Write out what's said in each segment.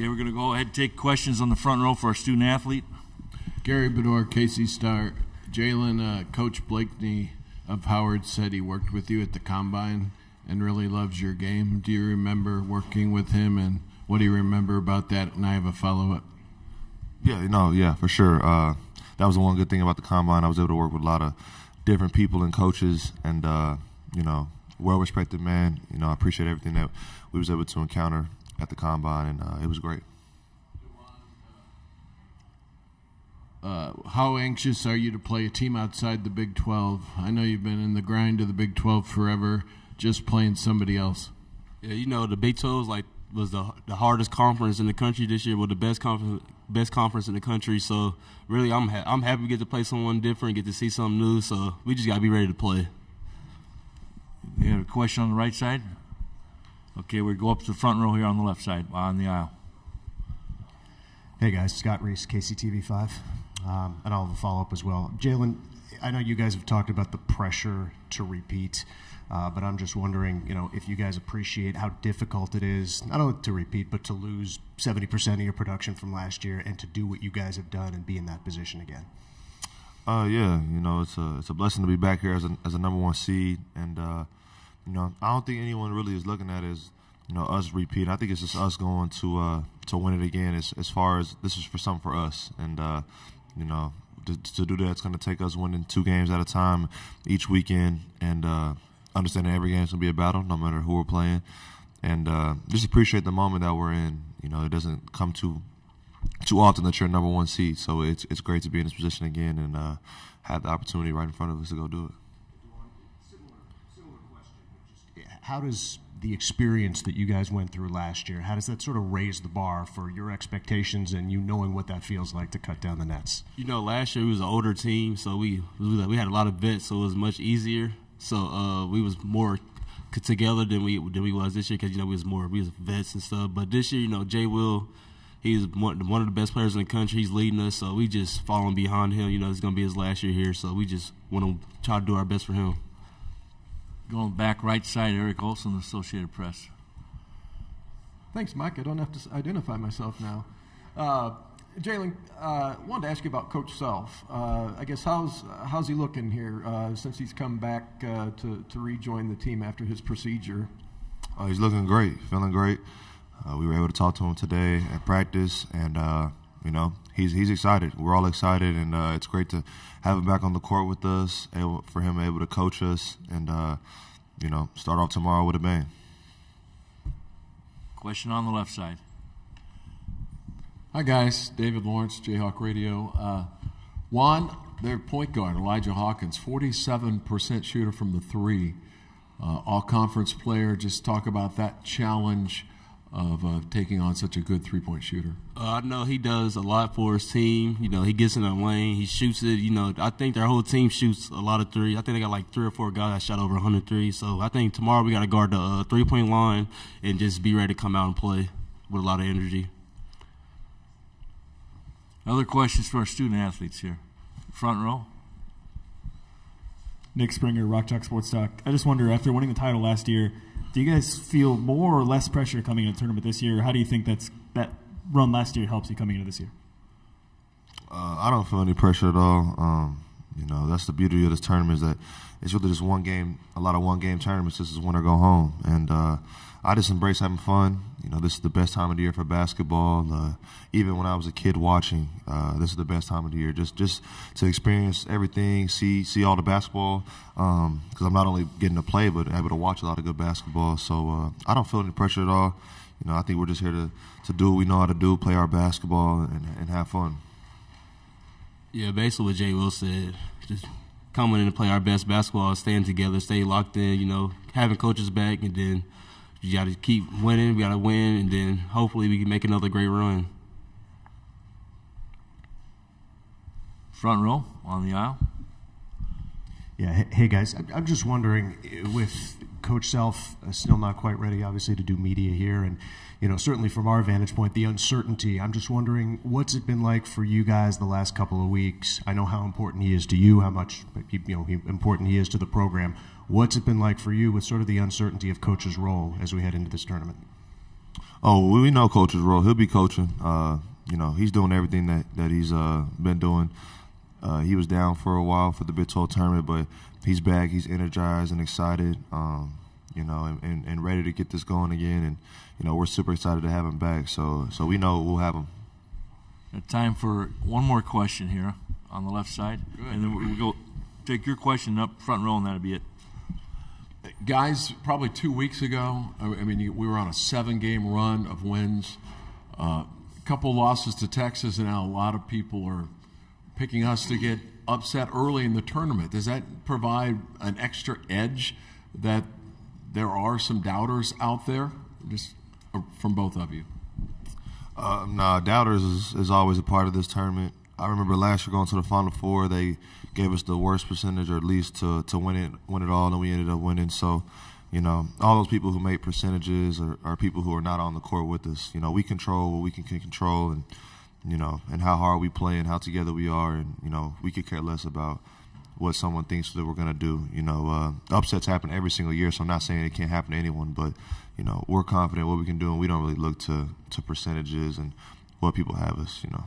Okay, we're going to go ahead and take questions on the front row for our student athlete. Gary Bedore, KC Star. Jalen, uh, Coach Blakeney of Howard said he worked with you at the combine and really loves your game. Do you remember working with him and what do you remember about that? And I have a follow up. Yeah, no, yeah, for sure. Uh, that was the one good thing about the combine. I was able to work with a lot of different people and coaches, and uh, you know, well respected man. You know, I appreciate everything that we was able to encounter at the combine, and uh, it was great. Uh, how anxious are you to play a team outside the Big 12? I know you've been in the grind of the Big 12 forever, just playing somebody else. Yeah, you know the Big 12 like was the the hardest conference in the country this year, was the best conference best conference in the country. So really, I'm ha- I'm happy to get to play someone different, get to see something new. So we just gotta be ready to play. You have a question on the right side? Okay, we go up to the front row here on the left side, on the aisle. Hey guys, Scott Reese, KCTV5. Um, and I'll have a follow up as well. Jalen, I know you guys have talked about the pressure to repeat, uh, but I'm just wondering, you know, if you guys appreciate how difficult it is not only to repeat, but to lose 70% of your production from last year and to do what you guys have done and be in that position again. Uh, yeah, you know, it's a it's a blessing to be back here as a as a number one seed, and uh, you know, I don't think anyone really is looking at as you know us repeat. I think it's just us going to uh, to win it again. As as far as this is for something for us, and uh, you know, to, to do that, it's going to take us winning two games at a time each weekend, and uh, understanding every game is going to be a battle, no matter who we're playing, and uh, just appreciate the moment that we're in. You know, it doesn't come too too often that you're a number one seed, so it's it's great to be in this position again and uh, have the opportunity right in front of us to go do it. How does the experience that you guys went through last year, how does that sort of raise the bar for your expectations and you knowing what that feels like to cut down the nets? You know, last year we was an older team, so we we had a lot of vets, so it was much easier. So uh, we was more together than we than we was this year because you know we was more we was vets and stuff. But this year, you know, Jay Will, he's one, one of the best players in the country. He's leading us, so we just following behind him. You know, it's gonna be his last year here, so we just want to try to do our best for him. Going back right side, Eric Olson, Associated Press. Thanks, Mike. I don't have to identify myself now. Uh, Jalen, uh, wanted to ask you about Coach Self. Uh, I guess how's how's he looking here uh, since he's come back uh, to to rejoin the team after his procedure? Uh, he's looking great, feeling great. Uh, we were able to talk to him today at practice, and you know he's he's excited. We're all excited, and it's great to have him back on the court with us, able, for him able to coach us, and you know start off tomorrow with a bang. Question on the left side. Hi, guys. David Lawrence, Jayhawk Radio. Uh, Juan, their point guard, Elijah Hawkins, 47% shooter from the three. Uh, all conference player. Just talk about that challenge of uh, taking on such a good three point shooter. Uh, I know he does a lot for his team. You know, he gets in the lane, he shoots it. You know, I think their whole team shoots a lot of three. I think they got like three or four guys that shot over 100 threes. So I think tomorrow we got to guard the uh, three point line and just be ready to come out and play with a lot of energy. Other questions for our student athletes here? Front row. Nick Springer, Rock Chalk Sports Talk. I just wonder, after winning the title last year, do you guys feel more or less pressure coming into the tournament this year? How do you think that's that run last year helps you coming into this year? Uh, I don't feel any pressure at all. Um, you know, that's the beauty of this tournament is that it's really just one game, a lot of one game tournaments. This is win or go home, and uh, I just embrace having fun. You know, this is the best time of the year for basketball. Uh, even when I was a kid watching, uh, this is the best time of the year. Just just to experience everything, see see all the basketball. Because um, I'm not only getting to play, but able to watch a lot of good basketball. So uh, I don't feel any pressure at all. You know, I think we're just here to, to do what we know how to do, play our basketball, and, and have fun. Yeah, basically what Jay Will said. Just coming in to play our best basketball, staying together, stay locked in, you know, having coaches back, and then you got to keep winning. We got to win, and then hopefully we can make another great run. Front row on the aisle. Yeah, hey guys, I'm just wondering with Coach Self still not quite ready, obviously, to do media here, and you know, certainly from our vantage point, the uncertainty. I'm just wondering, what's it been like for you guys the last couple of weeks? I know how important he is to you, how much you know important he is to the program. What's it been like for you with sort of the uncertainty of coach's role as we head into this tournament? Oh, we know coach's role. He'll be coaching. Uh, you know, he's doing everything that that he's uh, been doing. Uh, he was down for a while for the Big 12 tournament, but he's back. He's energized and excited. Um, you know, and, and, and, ready to get this going again. And you know, we're super excited to have him back. So so we know we'll have him. time for one more question here on the left side, and then we go take your question up front row, and that'll be it. Guys, probably two weeks ago, I mean, we were on a seven-game run of wins. A uh, couple losses to Texas, and now a lot of people are picking us to get upset early in the tournament. Does that provide an extra edge that there are some doubters out there, just uh, from both of you? Uh, nah, doubters is, is always a part of this tournament. I remember last year going to the Final Four, they gave us the worst percentage, or at least to to win it, win it all, and we ended up winning. So, you know, all those people who make percentages are, are people who are not on the court with us. You know, we control what we can, can control, and you know, and how hard we play and how together we are, and you know, we could care less about what someone thinks that we're going to do. You know, uh, upsets happen every single year, so I'm not saying it can't happen to anyone, but you know, we're confident what we can do, and we don't really look to to percentages and what people have us. You know.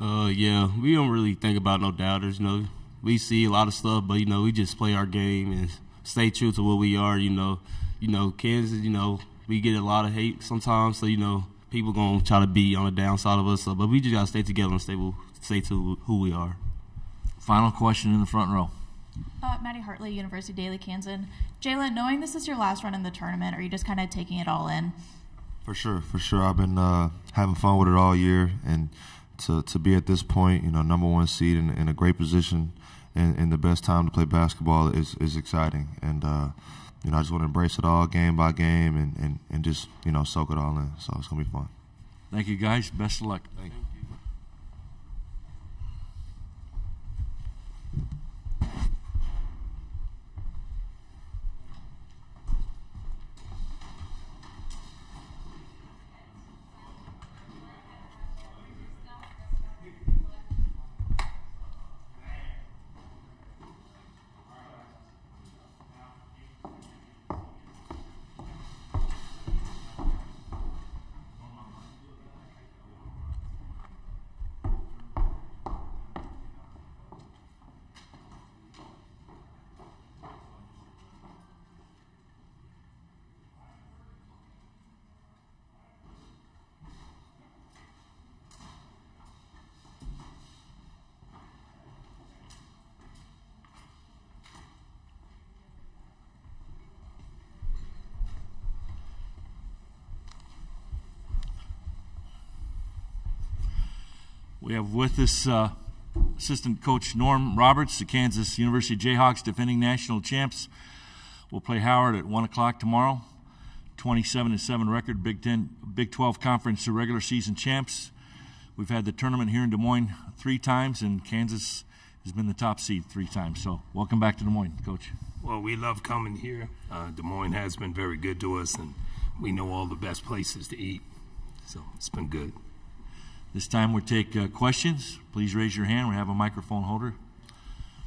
Uh, yeah, we don't really think about no doubters. You know, we see a lot of stuff, but you know, we just play our game and stay true to what we are. You know, you know, Kansas. You know, we get a lot of hate sometimes, so you know, people gonna try to be on the downside of us. So, but we just gotta stay together and stay stay to who we are. Final question in the front row. Uh, Maddie Hartley, University Daily Kansan. Jalen, knowing this is your last run in the tournament, are you just kind of taking it all in? For sure, for sure. I've been uh, having fun with it all year, and to to be at this point, you know, number one seed in, in a great position, and, and the best time to play basketball is is exciting. And uh, you know, I just want to embrace it all, game by game, and, and, and just you know soak it all in. So it's gonna be fun. Thank you, guys. Best of luck. Thank you. We have with us uh, assistant coach Norm Roberts, the Kansas University Jayhawks defending national champs. We'll play Howard at 1 o'clock tomorrow. 27 and 7 record, Big 10, Big 12 conference regular season champs. We've had the tournament here in Des Moines three times, and Kansas has been the top seed three times. So, welcome back to Des Moines, Coach. Well, we love coming here. Uh, Des Moines has been very good to us, and we know all the best places to eat. So, it's been good. This time we'll take uh, questions. Please raise your hand. We have a microphone holder.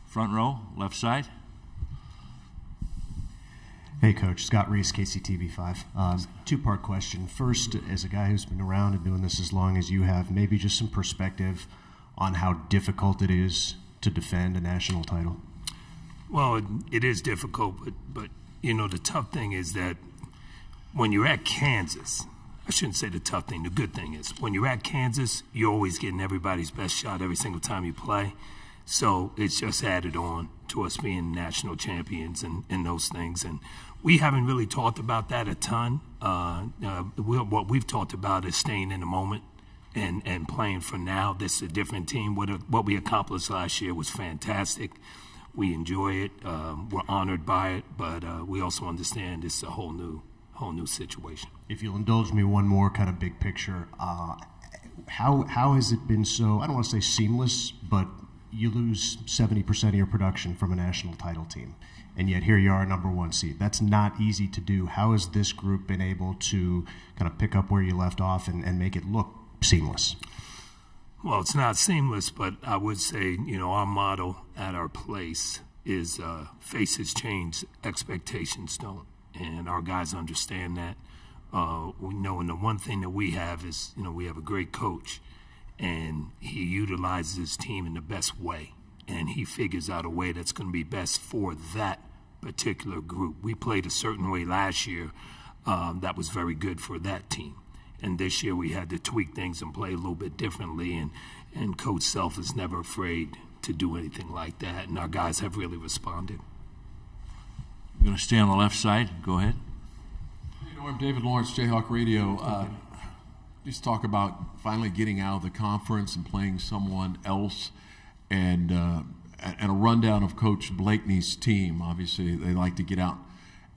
Front row, left side. Hey, Coach. Scott Reese, KCTV5. Um, two part question. First, as a guy who's been around and doing this as long as you have, maybe just some perspective on how difficult it is to defend a national title. Well, it, it is difficult, but, but, you know, the tough thing is that when you're at Kansas, I shouldn't say the tough thing. The good thing is when you're at Kansas, you're always getting everybody's best shot every single time you play. So it's just added on to us being national champions and, and those things. And we haven't really talked about that a ton. Uh, uh, we, what we've talked about is staying in the moment and, and playing for now. This is a different team. What, what we accomplished last year was fantastic. We enjoy it. Uh, we're honored by it, but uh, we also understand it's a whole new whole new situation. If you'll indulge me one more kind of big picture, uh, how how has it been so? I don't want to say seamless, but you lose seventy percent of your production from a national title team, and yet here you are, number one seed. That's not easy to do. How has this group been able to kind of pick up where you left off and, and make it look seamless? Well, it's not seamless, but I would say, you know, our motto at our place is uh, faces change, expectations don't and our guys understand that. Uh, we know, and the one thing that we have is, you know, we have a great coach, and he utilizes his team in the best way, and he figures out a way that's going to be best for that particular group. We played a certain way last year um, that was very good for that team, and this year we had to tweak things and play a little bit differently. And and Coach Self is never afraid to do anything like that, and our guys have really responded. I'm going to stay on the left side. Go ahead. You know, I'm David Lawrence, Jayhawk Radio. Uh, just talk about finally getting out of the conference and playing someone else, and uh, and a rundown of Coach Blakeney's team. Obviously, they like to get out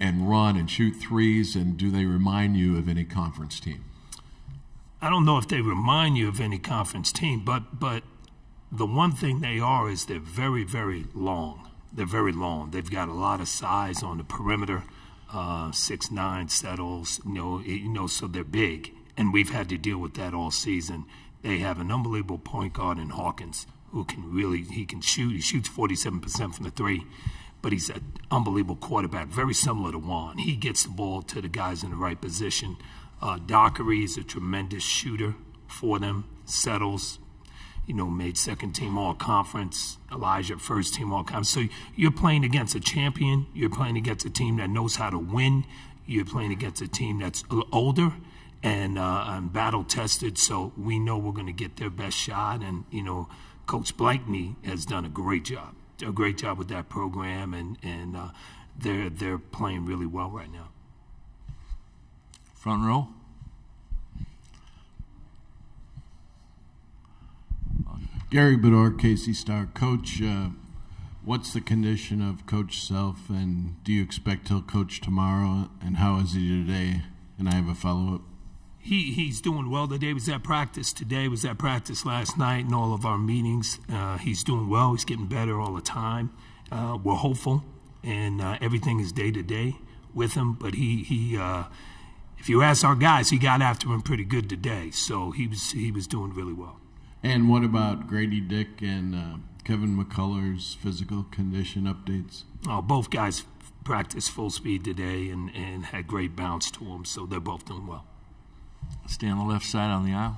and run and shoot threes. And do they remind you of any conference team? I don't know if they remind you of any conference team, but but the one thing they are is they're very very long. They're very long. They've got a lot of size on the perimeter. Uh, six nine settles, you know, you know, so they're big, and we've had to deal with that all season. They have an unbelievable point guard in Hawkins who can really he can shoot. He shoots 47% from the three, but he's an unbelievable quarterback, very similar to Juan. He gets the ball to the guys in the right position. Uh, Dockery is a tremendous shooter for them. Settles, you know, made second team all conference. Elijah, first team all conference. So you're playing against a champion. You're playing against a team that knows how to win. You're playing against a team that's older and, uh, and battle tested. So we know we're going to get their best shot. And, you know, Coach Blakeney has done a great job, a great job with that program. And, and uh, they're, they're playing really well right now. Front row. Gary Bedore, KC Star. Coach, uh, what's the condition of Coach Self, and do you expect he'll coach tomorrow? And how is he today? And I have a follow up. He, he's doing well today. Was at practice today. Was at practice last night in all of our meetings. Uh, he's doing well. He's getting better all the time. Uh, we're hopeful, and uh, everything is day to day with him. But he he uh, if you ask our guys, he got after him pretty good today. So he was he was doing really well. And what about Grady Dick and uh, Kevin McCullar's physical condition updates? Oh, both guys practiced full speed today and, and had great bounce to them, so they're both doing well. Stay on the left side on the aisle.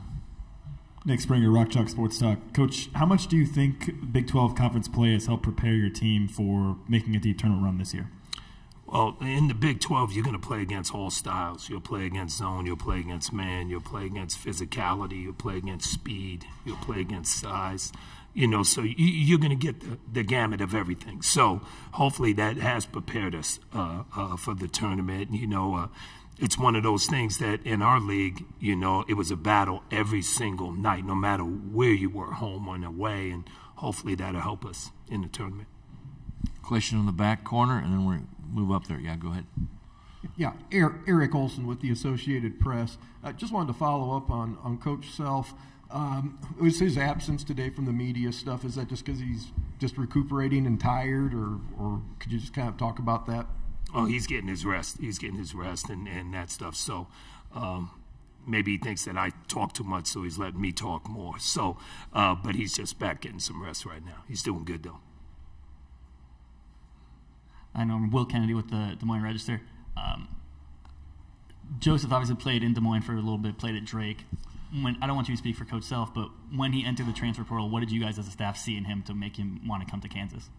Nick Springer, Rock Chalk Sports Talk. Coach, how much do you think Big 12 conference play has helped prepare your team for making a deep tournament run this year? Well, in the Big 12, you're going to play against all styles. You'll play against zone, you'll play against man, you'll play against physicality, you'll play against speed, you'll play against size. You know, so you're going to get the, the gamut of everything. So hopefully that has prepared us uh, uh, for the tournament. You know, uh, it's one of those things that in our league, you know, it was a battle every single night, no matter where you were, home or away, and hopefully that'll help us in the tournament. Question on the back corner, and then we're move up there. Yeah, go ahead. Yeah, Eric Olson with the Associated Press. I just wanted to follow up on, on Coach Self. Um, was his absence today from the media stuff? Is that just because he's just recuperating and tired, or, or could you just kind of talk about that? Oh, he's getting his rest. He's getting his rest and, and that stuff. So um, maybe he thinks that I talk too much, so he's letting me talk more. So, uh, but he's just back getting some rest right now. He's doing good though. I know I'm Will Kennedy with the Des Moines Register. Um, Joseph obviously played in Des Moines for a little bit, played at Drake. When I don't want you to speak for Coach Self, but when he entered the transfer portal, what did you guys as a staff see in him to make him want to come to Kansas?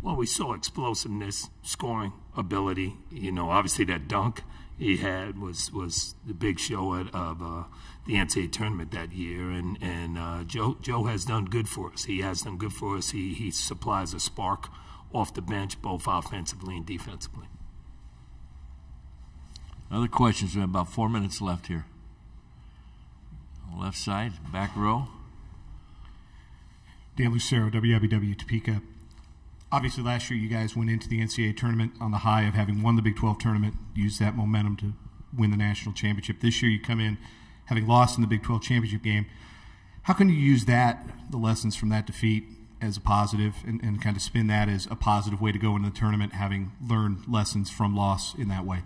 Well, we saw explosiveness, scoring ability. You know, obviously that dunk he had was was the big show at, of uh, the NCAA tournament that year, and and uh, Joe Joe has done good for us. He has done good for us. He he supplies a spark off the bench, both offensively and defensively. Other questions? We have about four minutes left here. Left side, back row. Dan Lucero, WIBW Topeka. Obviously, last year you guys went into the NCAA tournament on the high of having won the Big 12 tournament, used that momentum to win the national championship. This year you come in having lost in the Big 12 championship game. How can you use that, the lessons from that defeat, as a positive and, and kind of spin that as a positive way to go into the tournament, having learned lessons from loss in that way?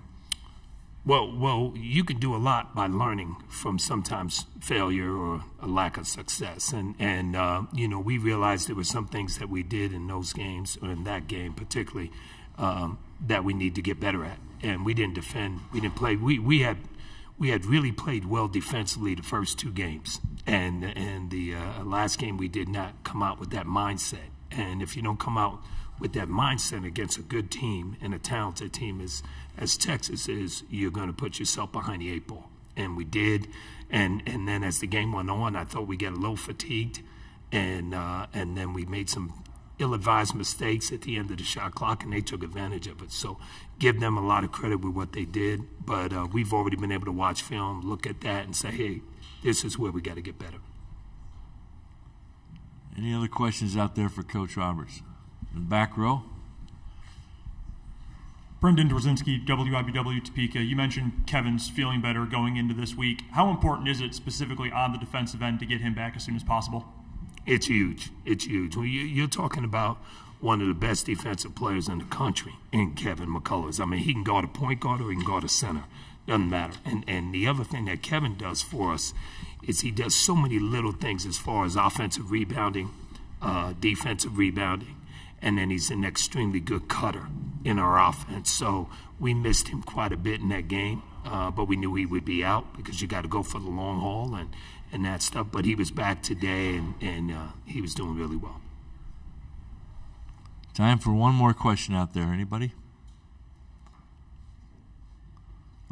Well, well, you can do a lot by learning from sometimes failure or a lack of success, and and uh, you know we realized there were some things that we did in those games or in that game particularly um, that we need to get better at, and we didn't defend, we didn't play. We we had we had really played well defensively the first two games, and and the uh, last game we did not come out with that mindset. And if you don't come out with that mindset against a good team and a talented team as as Texas is, you're going to put yourself behind the eight ball. And we did, and and then as the game went on, I thought we got a little fatigued, and uh, and then we made some ill-advised mistakes at the end of the shot clock, and they took advantage of it. So, give them a lot of credit with what they did. But uh, we've already been able to watch film, look at that, and say, hey, this is where we got to get better. Any other questions out there for Coach Roberts? In the back row. Brendan Dworzinski, WIBW Topeka. You mentioned Kevin's feeling better going into this week. How important is it specifically on the defensive end to get him back as soon as possible? It's huge. It's huge. Well, you, are talking about one of the best defensive players in the country in Kevin McCullers. I mean, he can guard a point guard or he can guard a center. Doesn't matter. And and the other thing that Kevin does for us is he does so many little things as far as offensive rebounding, uh, defensive rebounding, and then he's an extremely good cutter in our offense. So we missed him quite a bit in that game, uh, but we knew he would be out because you got to go for the long haul and and that stuff. But he was back today, and, and uh, he was doing really well. Time for one more question out there. Anybody?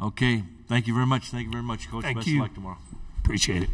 Okay. Thank you very much. Thank you very much, Coach. Thank Best you. of luck tomorrow. Appreciate it.